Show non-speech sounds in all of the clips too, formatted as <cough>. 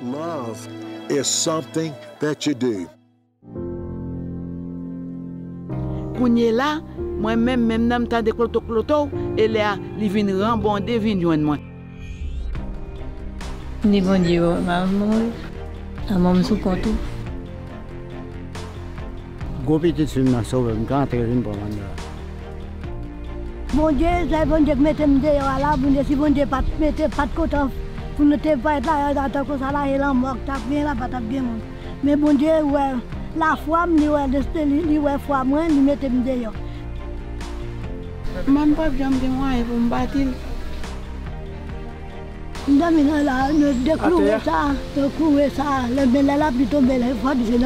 Love is something that you do. Kounye la, mwen men men nam tan de kloto kloto, e le a li vin rambonde vin jwen mwen. Ni bon diyo, ma moun, a moun sou kontou. Gopi ti tsin na sobe mga te rin po man ya. Bon Dieu, c'est bon Dieu qui mette me dehors là, bon Dieu, si bon Dieu pas mette pas de content, pour ne te pas être là, dans ta cause là, il en manque, t'as bien là, pas t'as bien mon. Mais bon Dieu, ouais, la foi, me ouais, de ce li ouais foi moi, il mette me dehors. Man pa jam gen mwen pou mbatil. Ndami nan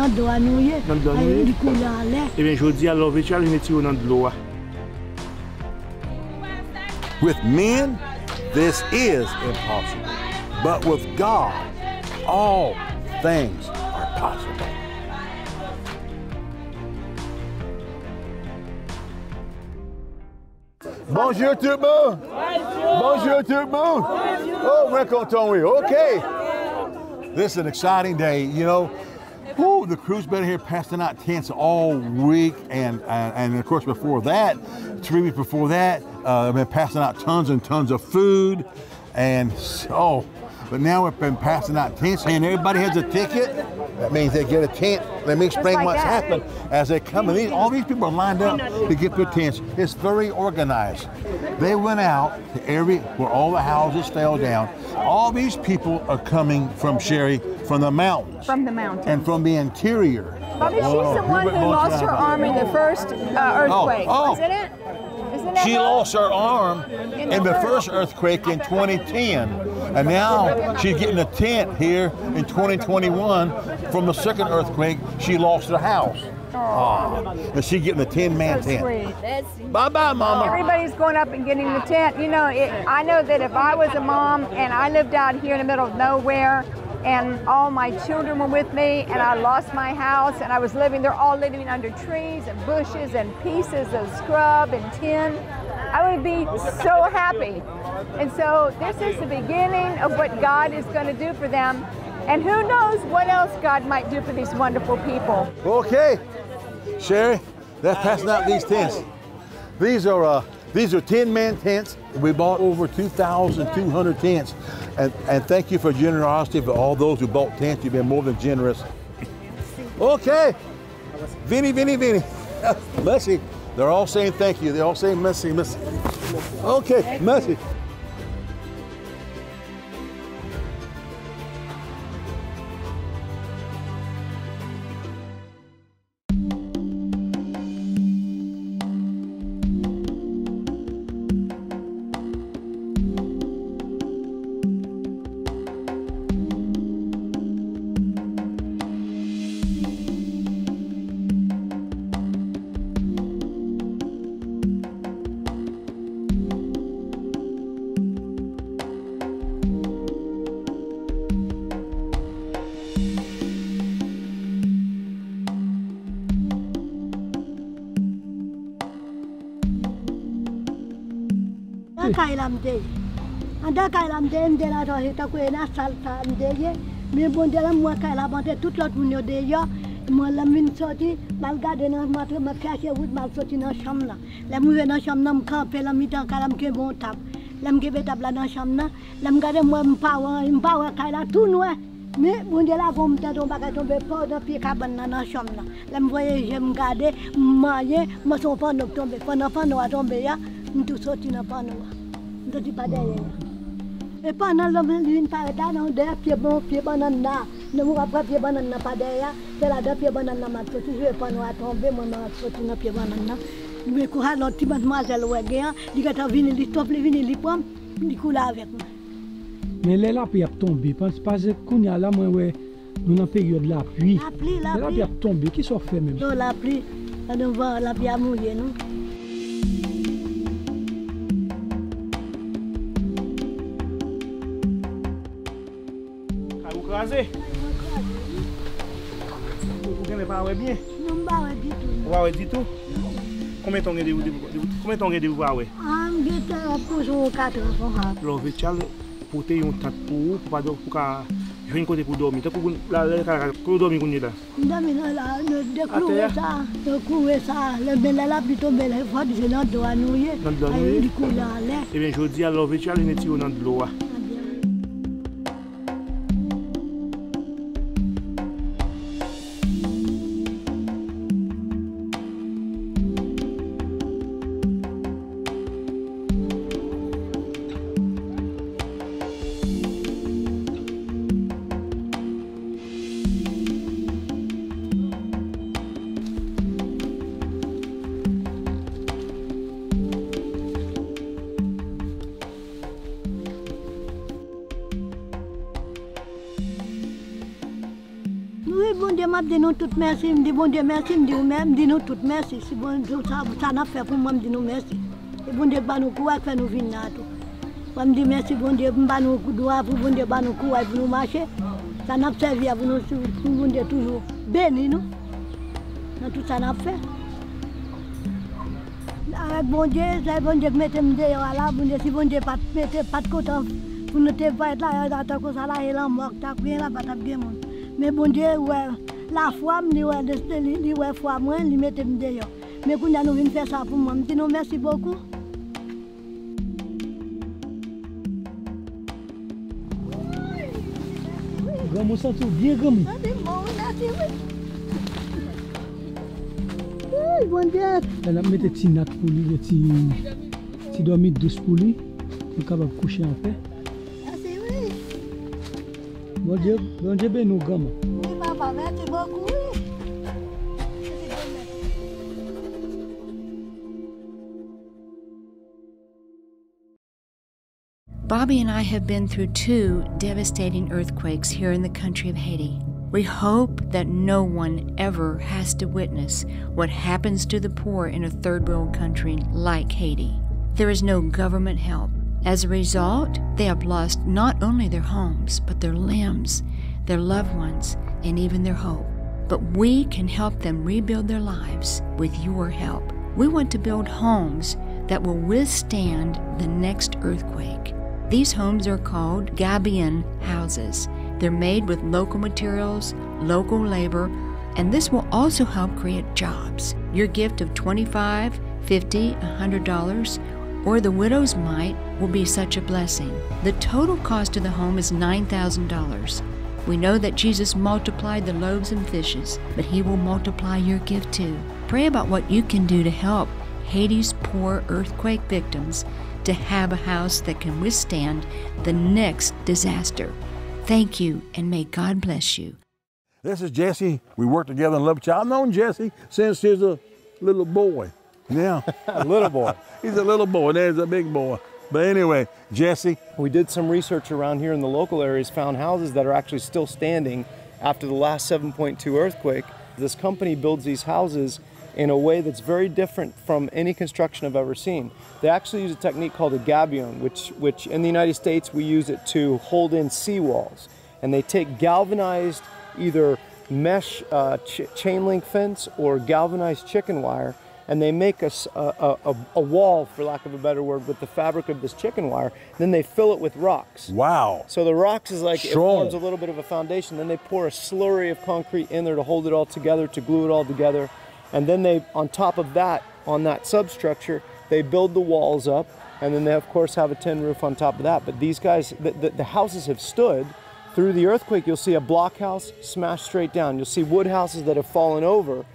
doigt nouiller. Dans le doigt nouiller. Du coup là, là. Eh bien, je dis alors, vais-tu aller mettre de l'eau? With men, this is impossible. But with God, all things are possible. Bonjour tout le monde. Bonjour tout le monde. Oh, content we. Okay. This is an exciting day. You know, whew, the crew's been here passing out tents all week, and and, and of course before that, three weeks before that, uh, been passing out tons and tons of food, and so. But now we've been passing out tents, and everybody has a ticket. That means they get a tent. Let me explain like what's that. happened as they come. And these, all these people are lined up to get their tents. It's very organized. They went out to every where all the houses fell down. All these people are coming from Sherry from the mountains From the mountains. and from the interior. Bobby, she's Oh, the one who lost her arm in the first uh, earthquake, oh. wasn't it? She lost her arm in the first earthquake in 2010, and now she's getting a tent here in 2021 from the second earthquake. She lost her house. Ah, and she's getting a 10-man So tent. sweet. Bye bye, Mama. Everybody's going up and getting the tent. You know, it, I know that if I was a mom and I lived out here in the middle of nowhere and all my children were with me and I lost my house and I was living, they're all living under trees and bushes and pieces of scrub and tin, I would be so happy. And so this is the beginning of what God is going to do for them. And who knows what else God might do for these wonderful people. Okay, Sherry, they're passing out these tents. These are uh, these are 10-man tents. We bought over 2,200 tents, and and thank you for generosity for all those who bought tents. You've been more than generous. Okay, Vinny, Vinny, Vinny, <laughs> Mercy. They're all saying thank you. They're all saying mercy, mercy. Okay, mercy. kayi la mdeye. Ande kayi la mdeye, mdeye la to heta kwe na salta mdeye. Mi bonde la mwa kayi la bante, tout lot moun yo deyo. Mwen la mwen soti, mal gade nan matre, mwen kache wout, mal soti nan cham la. La mwen nan cham la, mkampe la mi tanka la mke bon tab. La mkebe tab la nan cham la, la mgade mwen mpawa, mpawa kayi la tout noue. Mi bonde la von mte ton baka tombe pa ou dan pi kaban nan nan cham la. La mvoye jem gade, mmaye, mson pan nou tombe, pan nan pan nou a tombe ya, mtou soti nan pan nou a. ne dis pas derrière. Et pendant l'homme, l'une par là, non, derrière, pied bon, pied banane là. Ne mourra pas pied banane là, pas derrière. C'est là, deux pieds banane là, ma tête, toujours, et pas nous à tomber, moi, ma tête, non, pied banane là. Mais quand elle a dit, mademoiselle, ouais, gain, dit que t'as venu, les top, les vini, les pommes, dit qu'on là avec moi. Mais les la pluie a tombé, pense pas que qu'on y a là, moi, ouais, nous, dans la période de la pluie. La pluie, la pluie. La pluie a tombé, qui s'en fait même? Non, la pluie, la pluie a mouillé, non? krasè. Ou gen me pa wè byen? Non mba wè ditou. Wè wè ditou? Koumen ton gen devou devou? Koumen ton gen devou wè wè? An gete poujou katran fon hap. Lò ve chal pote yon tat pou ou pou pa do pou ka jwen kote pou domi. Te kou goun la lè karakal, kou domi goun yon la? Domi nan la, de kou wè sa, de kou wè sa. Le ben la la plito ben la fwa di se nan do anouye. Nan do anouye? Ayon di kou la lè. Eben eh jodi a lò ve chal yon eti yon nan do a. nou tout mersi, mdi bon die mersi, mdi ou men, mdi nou tout mersi. Si bon die sa na fe pou mwen, mdi nou mersi. E bon die ba nou kouwa kwen nou vin nan tou. Mwen mdi mersi bon die mba nou kouwa pou bon die ba nou kouwa pou nou mache. Sa na servi pou nou suivi, bon die toujou beni nou. Nan tout sa na fe. Awek bon die, se bon die mette mde yo ala, bon die si bon die pat mette pat kotan pou nou te vayet la, ata kon sa la elan mok, ta kwen la pat ap gen moun. Men bon die, wè, la foi, me dit, ouais, de- li li ouais, foi, moi, il mette me dehors. Mais quand nous venons faire ça pour moi, me dit, non, merci beaucoup. Gran moun santi ou bien gran moun. Ah, c'est bon, merci, oui. Oui, bon Dieu. El ap mette ti nat pou li, ti, ti dormi dous pou li, pou kapab kouche an pe. Merci, oui. Bon Dieu, bon Dieu ben nou gran moun. Bon, merci. Bobby and I have been through two devastating earthquakes here in the country of Haiti. We hope that no one ever has to witness what happens to the poor in a third world country like Haiti. There is no government help. As a result, they have lost not only their homes, but their limbs, their loved ones, and even their hope. But we can help them rebuild their lives with your help. We want to build homes that will withstand the next earthquake. These homes are called Gabion houses. They're made with local materials, local labor, and this will also help create jobs. Your gift of $25, $50, $100, or the widow's mite will be such a blessing. The total cost of the home is $9,000. We know that Jesus multiplied the loaves and fishes, but he will multiply your gift too. Pray about what you can do to help Haiti's poor earthquake victims to have a house that can withstand the next disaster. Thank you, and may God bless you. This is Jesse. We work together in Love Child. I've known Jesse since he was a little boy. Yeah. A little boy. He's a little boy. There's a big boy. But anyway, Jesse, We did some research around here in the local areas, found houses that are actually still standing after the last 7.2 earthquake. This company builds these houses in a way that's very different from any construction I've ever seen. They actually use a technique called a gabion, which, which in the United States we use it to hold in seawalls. And they take galvanized either mesh uh, ch- chain link fence or galvanized chicken wire and they make a, a- a- wall, for lack of a better word, with the fabric of this chicken wire. Then they fill it with rocks. Wow. So the rocks is like it forms a little bit of a foundation. Then they pour a slurry of concrete in there to hold it all together, to glue it all together, and then they, on top of that, on that substructure, they build the walls up, and then they of course have a tin roof on top of that. But these guys, the, the, the houses have stood through the earthquake. You'll see a block house smashed straight down. You'll see wood houses that have fallen over,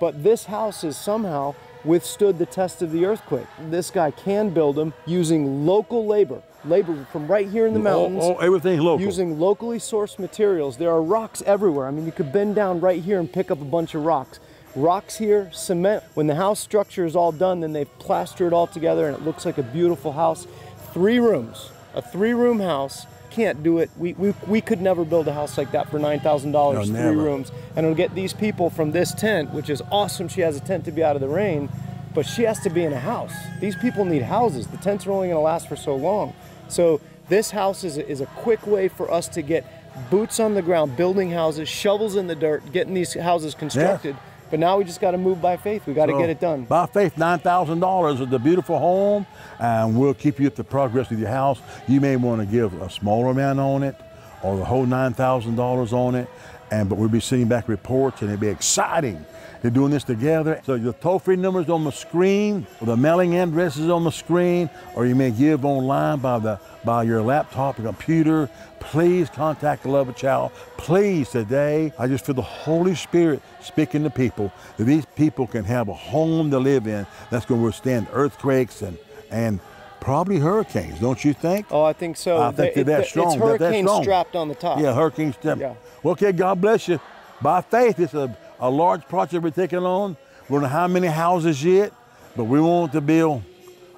but this house has somehow withstood the test of the earthquake. This guy can build them using local labor, labor from right here in the oh, oh, mountains. Oh, all- everything's local. Using locally sourced materials. There are rocks everywhere. I mean, you could bend down right here and pick up a bunch of rocks. Rocks here, cement. When the house structure is all done, then they plaster it all together and it looks like a beautiful house. Three rooms, a three room house. Can't do it. We, we, we could never build a house like that for $9,000, No, three never. rooms. And it'll get these people from this tent, which is awesome. She has a tent to be out of the rain, but she has to be in a house. These people need houses. The tents are only going to last for so long. So this house is a, is a quick way for us to get boots on the ground, building houses, shovels in the dirt, getting these houses constructed. But now we just got to move by faith. We got to So, get it done. By faith, $9,000 is a beautiful home, and we'll keep you up to progress with your house. You may want to give a smaller amount on it or the whole $9,000 on it, and but we'll be sending back reports, and it'll be exciting. They're doing this together. So your toll-free number's on the screen, or the mailing address is on the screen, or you may give online by the by your laptop or computer. Please contact the Love A Child. Please today, I just feel the Holy Spirit speaking to people that these people can have a home to live in that's going to withstand earthquakes and and probably hurricanes. Don't you think? Oh, I think so. I think They- they're that strong. They're hurricane strapped on the top. Yeah, hurricane strap. Yeah. Well, okay, God bless you. By faith, it's a, a large project we're taking on. We don't know how many houses yet, but we want to build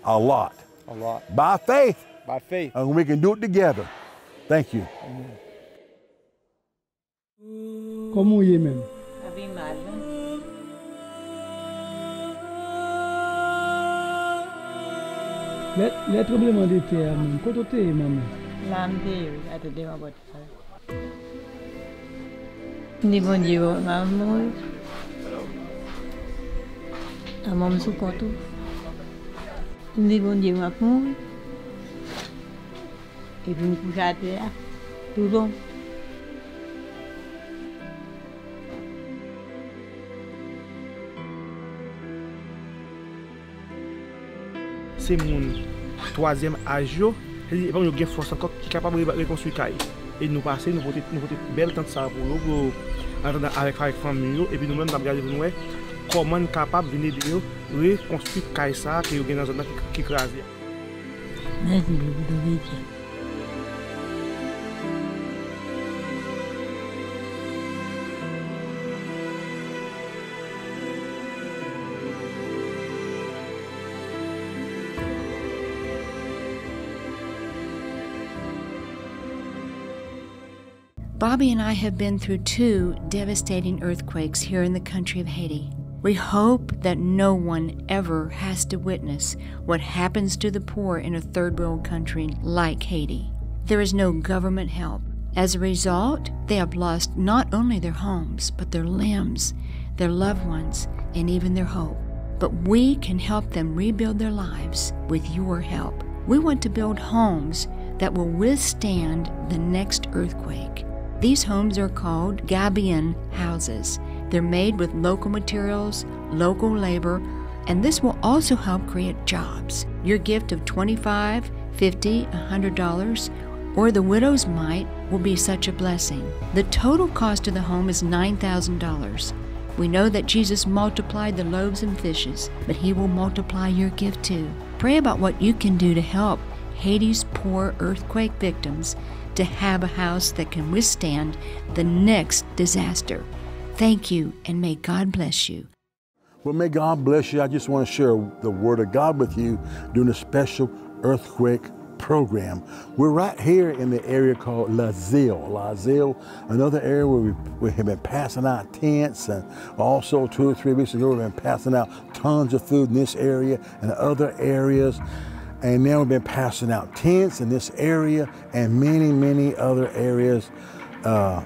a lot. A lot. By faith. By faith. And we can do it together. Thank you. Comment y est même Avec mal. Les, les tremblements de terre, même, quand tu es, maman L'âme de à te dire about Ni bon diye wè mè mwen wè. A mè mè sou kontou. Ni bon diye wè mwen wè. E pou mè kouchate ya. Tout bon. Se moun toazem ajo, se e moun yo gen fos ankot ki kapab rekonstruy kaye. E nou pase, nou pote, nou pote bel tant sa pou yo, pou antan avek fèk fami yo, epi nou men tap gade pou nou e, koman kapab vini di yo, rekonstruit kaj sa ki yo gen nan zon nan ki krasi. Mèzi, mèzi, mèzi. Bobby and I have been through two devastating earthquakes here in the country of Haiti. We hope that no one ever has to witness what happens to the poor in a third world country like Haiti. There is no government help. As a result, they have lost not only their homes, but their limbs, their loved ones, and even their hope. But we can help them rebuild their lives with your help. We want to build homes that will withstand the next earthquake. These homes are called Gabion houses. They're made with local materials, local labor, and this will also help create jobs. Your gift of $25, $50, $100, or the widow's mite will be such a blessing. The total cost of the home is $9,000. We know that Jesus multiplied the loaves and fishes, but he will multiply your gift too. Pray about what you can do to help Haiti's poor earthquake victims to have a house that can withstand the next disaster. Thank you, and may God bless you. Well, may God bless you. I just want to share the word of God with you during a special earthquake program. We're right here in the area called L'Asile. La Zille, another area where we, we have been passing out tents and also two or three weeks ago we've been passing out tons of food in this area and other areas. And now we've been passing out tents in this area and many, many other areas. Uh,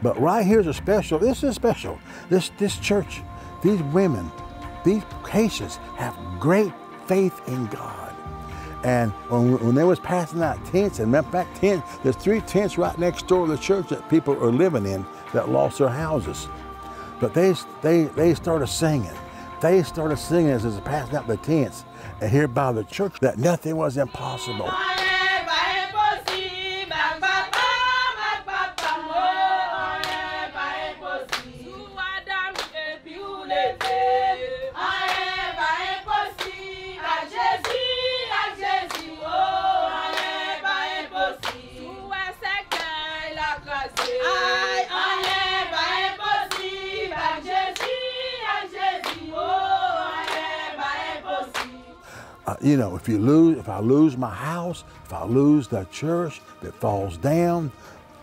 but right here's a special, this is special. This, this church, these women, these Haitians have great faith in God. And when, when they was passing out tents, and matter fact, tents, there's three tents right next door to the church that people are living in that lost their houses. But they, they, they started singing. They started singing as they passing out the tents and here by the church that nothing was impossible. You know, if you lose, if I lose my house, if I lose the church that falls down,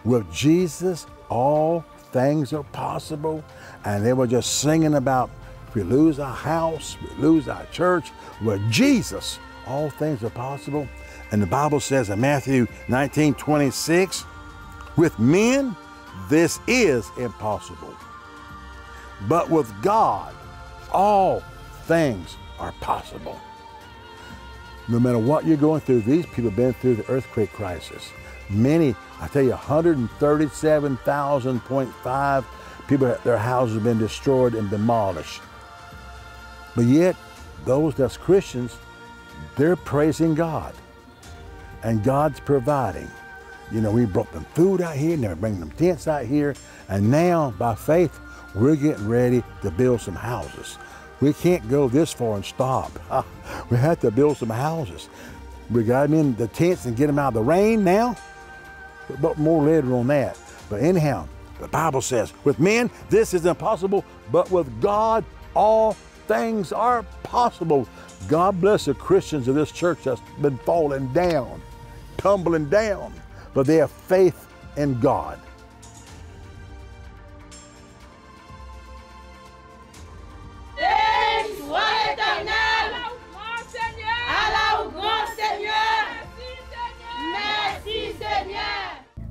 with Jesus, all things are possible. And they were just singing about if we lose our house, we lose our church, with Jesus, all things are possible. And the Bible says in Matthew 19, 26, with men, this is impossible. but with God, all things are possible. No matter what you're going through, these people have been through the earthquake crisis. Many, I tell you, 137,000.5 people, their houses have been destroyed and demolished. But yet, those that's Christians, they're praising God. And God's providing. You know, we brought them food out here, now we're bringing them tents out here, and now, by faith, we're getting ready to build some houses. We can't go this far and stop. Ah. We have to build some houses. We got them in the tents and get them out of the rain now, but more later on that. But anyhow, the Bible says, with men, this is impossible, but with God, all things are possible. God bless the Christians of this church that's been falling down, tumbling down, but they have faith in God.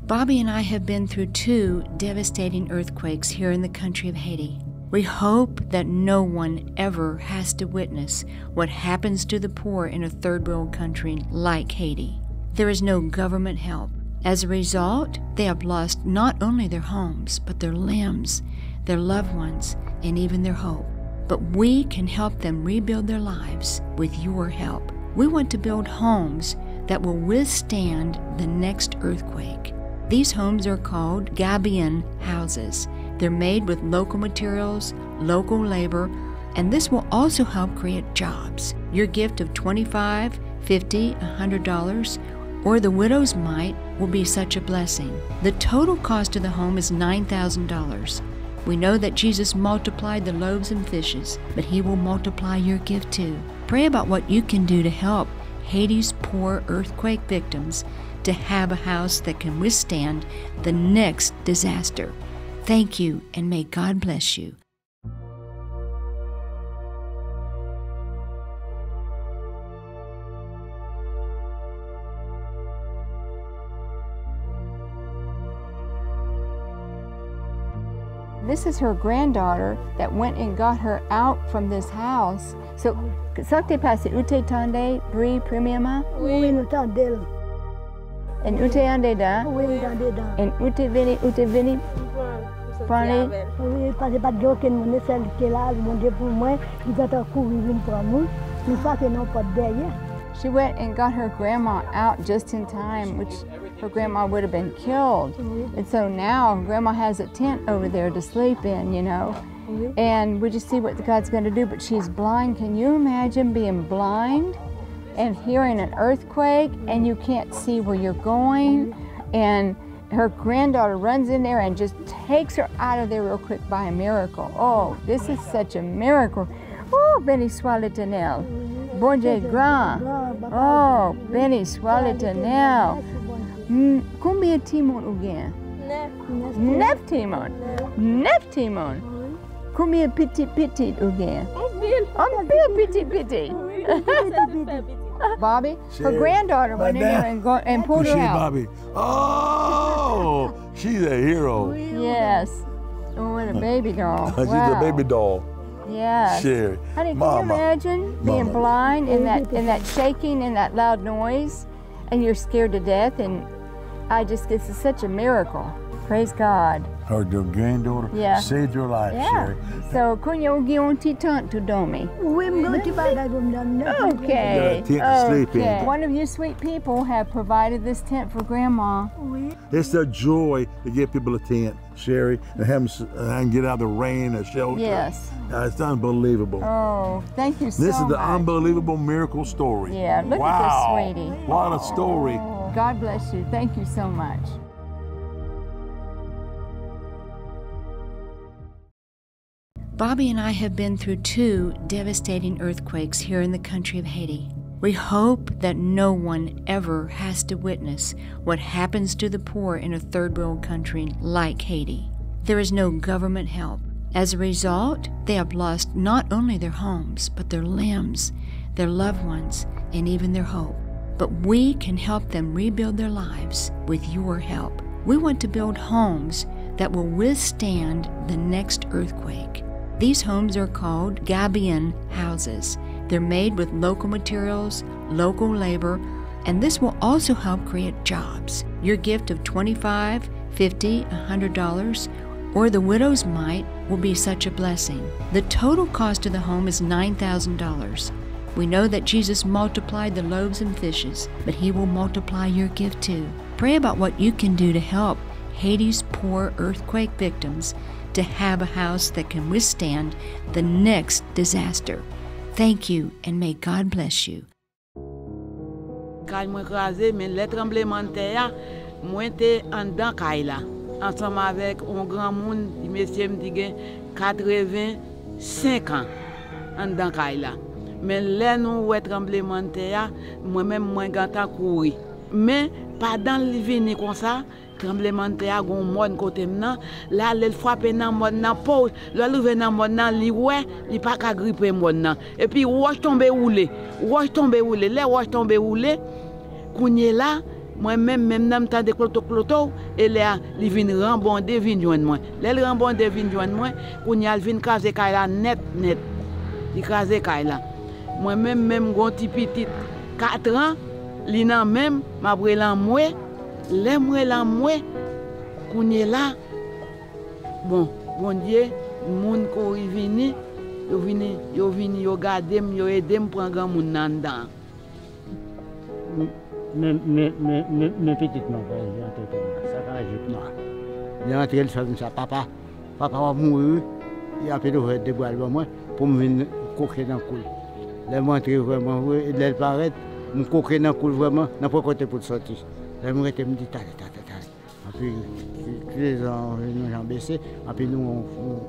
Bobby and I have been through two devastating earthquakes here in the country of Haiti. We hope that no one ever has to witness what happens to the poor in a third world country like Haiti. There is no government help. As a result, they have lost not only their homes, but their limbs, their loved ones, and even their hope. But we can help them rebuild their lives with your help. We want to build homes that will withstand the next earthquake. These homes are called Gabion houses. They're made with local materials, local labor, and this will also help create jobs. Your gift of $25, $50, $100, or the widow's mite will be such a blessing. The total cost of the home is $9,000. We know that Jesus multiplied the loaves and fishes, but he will multiply your gift too. Pray about what you can do to help Haiti's poor earthquake victims to have a house that can withstand the next disaster. Thank you, and may God bless you. This is her granddaughter that went and got her out from this house. So, ça que t'es passé, où t'es tendé, Brie, premièrement? Oui, nous t'entendons. Et où t'es en? Oui, t'entendons. Et où t'es venu, où t'es venu? Parler? Oui, parce que pas de joke, nous celle qui est là, mon Dieu pour moi, il va te une pour nous. Nous pas non pas derrière. She went and got her grandma out just in time, which her grandma would have been killed. And so now grandma has a tent over there to sleep in, you know. And we just see what God's going to do. But she's blind. Can you imagine being blind and hearing an earthquake and you can't see where you're going? And her granddaughter runs in there and just takes her out of there real quick by a miracle. Oh, this is such a miracle. Oh, béni soit l'éternel. Bon Dieu grand. Oh, soit l'éternel. Hmm, Combien ou bien? Neuf timons. Neuf timons. Combien petits ou bien? Un pile petit petit. Bobby, her granddaughter went in there and, go, and pulled her out. Bobby? Oh, she's a hero. Yes. Oh, what <laughs> a baby doll. She's wow. a baby doll. Yes. Sherry. Honey, can Mama. you imagine being Mama. blind in that in that shaking and that loud noise, and you're scared to death? And I just this is such a miracle. Praise God. Her dear granddaughter Yeah. saved your life, Yeah. Sherry. So kunyo gionti tant to domi. Oui, I'm going to buy that from them. Okay. A tent to sleep in. okay. One of you sweet people have provided this tent for Grandma. It's a joy to give people a tent, Sherry, and have them s- and get out of the rain or shelter. Yes. Uh, it's unbelievable. Oh, thank you so much. this is the much. unbelievable miracle story. Yeah, look wow. at this, sweetie. What a story. God bless you. Thank you so much. Bobby and I have been through two devastating earthquakes here in the country of Haiti. We hope that no one ever has to witness what happens to the poor in a third world country like Haiti. There is no government help. As a result, they have lost not only their homes, but their limbs, their loved ones, and even their hope. But we can help them rebuild their lives with your help. We want to build homes that will withstand the next earthquake. These homes are called Gabion houses. They're made with local materials, local labor, and this will also help create jobs. Your gift of $25, $50, $100, or the widow's mite will be such a blessing. The total cost of the home is $9,000. We know that Jesus multiplied the loaves and fishes, but he will multiply your gift too. Pray about what you can do to help Haiti's poor earthquake victims to have a house that can withstand the next disaster. Thank you, and may God bless you. Mwen men le te ya, mwen te an dan la. Avek on gran moun, di mesye m di gen 85 an an dan la. Men le nou trembleman te ya, mwen men mwen gantan kouri. Men, padan li vini kon sa, Trembleman te a goun moun kote mnen, la lèl fwape nan moun nan pou, lèl rive nan moun nan li wè, li pa ka gripe moun nan. E pi wòj tombe oule, wòj tombe oule, lè wòj tombe oule, kounye la, mwen mèm mèm nan mtande kloto kloto, e lè a li vin rambonde vin jwen mwen. Lèl rambonde vin jwen mwen, kounye al vin kaze kay la net net, li kaze kay la. Mwen mèm mèm goun ti pitit, an, li nan mèm, mabre lan mwen, le mwen la mwen, kounye la, bon, bon diye, moun kou yi vini, yo vini, yo vini, yo gadem, yo edem, pran prangan moun nan dan. Men men, men, men, men petit nan pa, yon te ton, sa ka jip nan. Yon te el sa vin sa, papa, papa wap moun yu, yon pe do vete debwal ba mwen, pou mwen vin koke nan koul. Le mwen tri vreman, le paret, mwen koke nan koul vreman, nan pou kote pou te soti. Lè mwen rete mwen di tale, tale, tale. Anpi, kile zan, nou jan bese, anpi nou,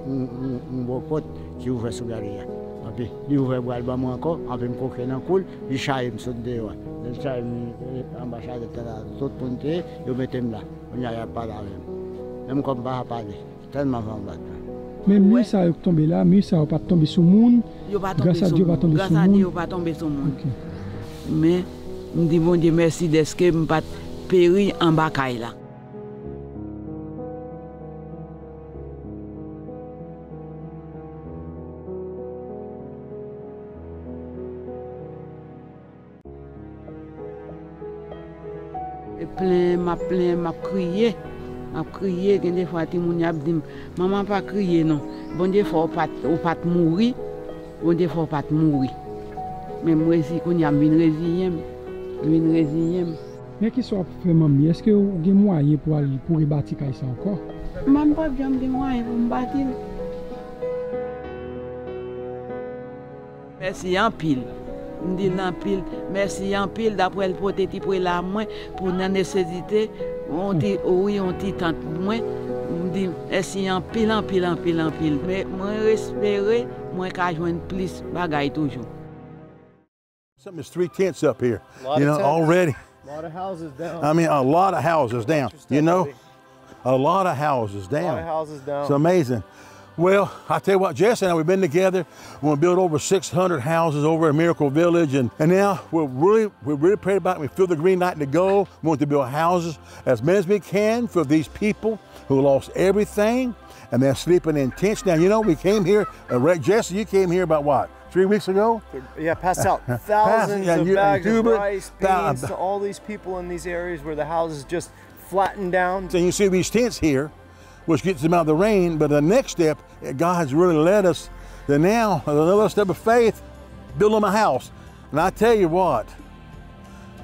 mwen bopot, ki ouve sou gari ya. Anpi, li ouve bo alba mwen anko, anpi mwen koke nan koul, li chaye msot dewa. Li chaye mwen ambachade tala, tot ponte, yo metem la. Mwen yaya pala mwen. Mwen kon pa apade, tenman van bat. Men mi sa yo tombe la, mi sa yo pa tombe sou moun, grasa diyo pa tombe sou moun. Grasa diyo pa tombe sou moun. Men, mwen di bon diye mersi deske mwen pat, peri an bakay la. E plen, ma plen, ma kriye, ma kriye gen de fwa ti moun yap dim, maman pa kriye non, bon de fwa ou pat, ou pat mouri, bon de fwa ou pat mouri. Men mwen si kon yam vin reziyem, vin reziyem. Men ki so ap fè mami, eske ou gen mwaye pou al pou re bati kay sa ankor? Mam pa byan gen mwaye pou mbati. Mersi an pil, mdi nan pil, mersi an pil dapre l pote ti pou la mwen pou nan nesedite, on ti oh ouy, on ti tant mwen, mdi mersi an pil, an pil, an pil, an pil. Men mwen respere, mwen ka jwen plis bagay toujou. Something is three tenths up here, you know, already. A lot of houses down. I mean, a lot of houses down, you know, a lot of houses A down. lot of houses down. It's amazing. Well, I tell you what, Jesse and I, we've been together. We're gonna build over 600 houses over at Miracle Village, and, and now we're really, we're really praying about it. We feel the green light to go. We want to build houses as many as we can for these people who lost everything, and they're sleeping in tents. Now, you know, we came here, uh, Jesse, you came here about what, three weeks ago? Yeah, passed out <laughs> thousands yeah, of you- bags of rice, beans to all these people in these areas where the houses just flattened down. So you see these tents here, which gets them out of the rain. But the next step, eh, God's really led us to now another step of faith, build them a house. And I tell you what,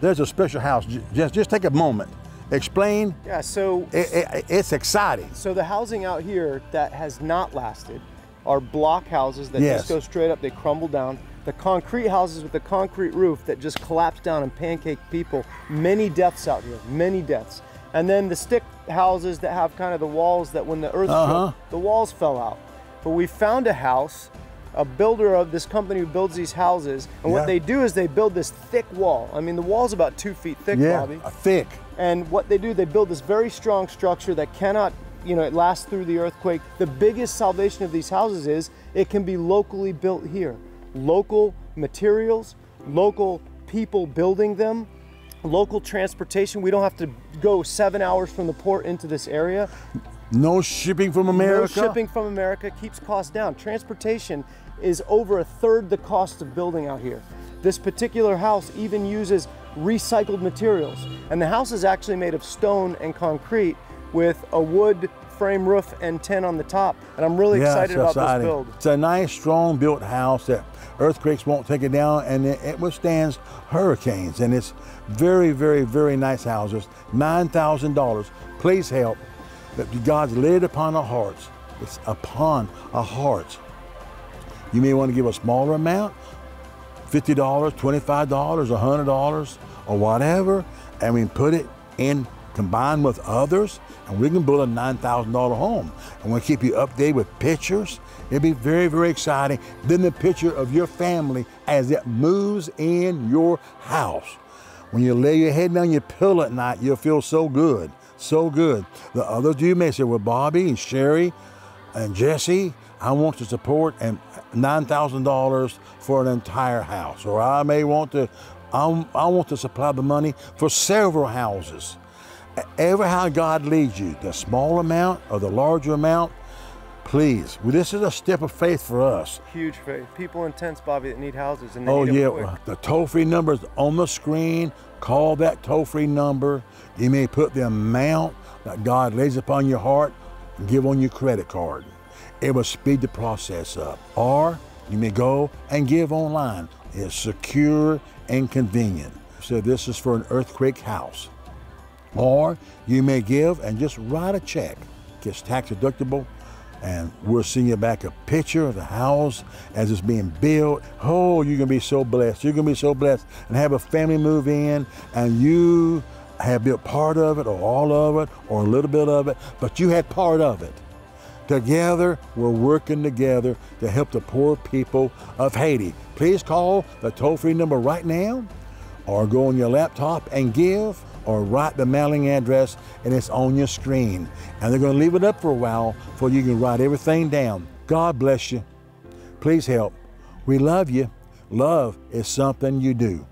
there's a special house. Just just take a moment, explain. Yeah, so It, it, it's exciting. so the housing out here that has not lasted are block houses that Yes. just go straight up, they crumble down. The concrete houses with the concrete roof that just collapse down and pancake people. Many deaths out here, many deaths. And then the stick houses that have kind of the walls that when the earth Uh-huh. shook, the walls fell out. But we found a house, a builder of this company who builds these houses, and Yeah. what they do is they build this thick wall. I mean, the wall's about two feet thick, yeah, Bobby. thick. And what they do, they build this very strong structure that cannot, you know, it lasts through the earthquake. The biggest salvation of these houses is it can be locally built here. Local materials, local people building them, local transportation. We don't have to go seven hours from the port into this area. No shipping from America. No shipping from America keeps costs down. Transportation is over a third the cost of building out here. This particular house even uses recycled materials. And the house is actually made of stone and concrete with a wood frame roof and tin on the top. And I'm really Yeah, excited about exciting. this build. It's a nice, strong built house that earthquakes won't take it down and it, it withstands hurricanes. And it's very, very, very nice houses. $9,000. Please help. That God's laid upon our hearts. It's upon our hearts. You may want to give a smaller amount, $50, $25, $100, or whatever, and we put it in combined with others, and we can build a $9,000 home. And we'll keep you updated with pictures. It'll be very, very exciting. Then the picture of your family as it moves in your house. When you lay your head down your pillow at night, you'll feel so good, so good. The others you may say, well, Bobby and Sherry and Jesse, I want to support and $9,000 for an entire house. Or I may want to, I, I want to supply the money for several houses. Ever how God leads you, the small amount or the larger amount, please. Well, this is a step of faith for us. Huge faith. People in tents, Bobby, that need houses and they Oh yeah, well, the toll-free number is on the screen. Call that toll-free number. You may put the amount that God lays upon your heart and give on your credit card. It will speed the process up. Or you may go and give online. It's secure and convenient. So this is for an earthquake house. Or you may give and just write a check. Gets tax deductible and we'll send you back a picture of the house as it's being built. Oh, you're gonna be so blessed. You're gonna be so blessed and have a family move in and you have built part of it or all of it or a little bit of it, but you had part of it. Together, we're working together to help the poor people of Haiti. Please call the toll free number right now or go on your laptop and give or write the mailing address and it's on your screen. And they're going to leave it up for a while for you can write everything down. God bless you. Please help. We love you. Love is something you do.